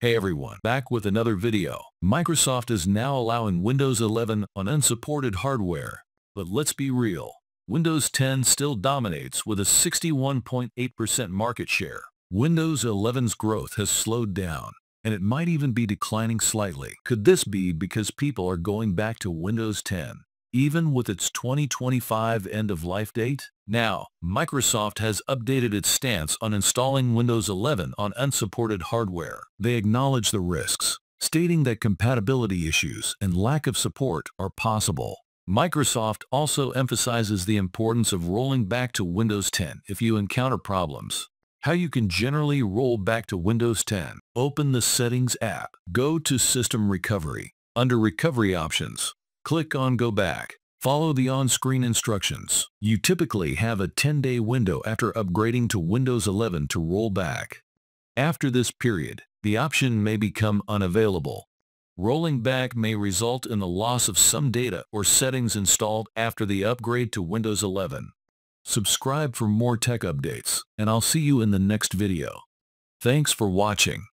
Hey everyone, back with another video. Microsoft is now allowing Windows 11 on unsupported hardware. But let's be real, Windows 10 still dominates with a 61.8% market share. Windows 11's growth has slowed down, and it might even be declining slightly. Could this be because people are going back to Windows 10? Even with its 2025 end-of-life date? Now, Microsoft has updated its stance on installing Windows 11 on unsupported hardware. They acknowledge the risks, stating that compatibility issues and lack of support are possible. Microsoft also emphasizes the importance of rolling back to Windows 10 if you encounter problems. How you can generally roll back to Windows 10. Open the Settings app. Go to System Recovery. Under Recovery Options, Click on Go Back. Follow the on-screen instructions. You typically have a 10-day window after upgrading to Windows 11 to roll back. After this period, the option may become unavailable. Rolling back may result in the loss of some data or settings installed after the upgrade to Windows 11. Subscribe for more tech updates, and I'll see you in the next video. Thanks for watching.